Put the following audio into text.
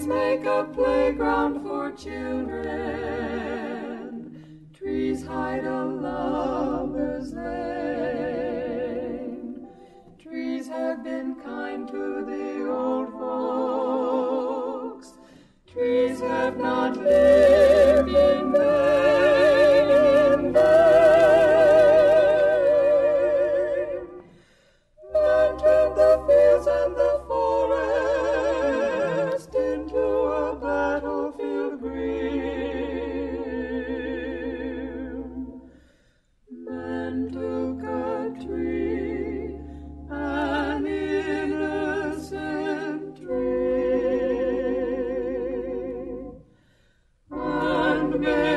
trees make a playground for children. Trees hide a lover's lane. Trees have been kind to the old folks. Trees have not lived and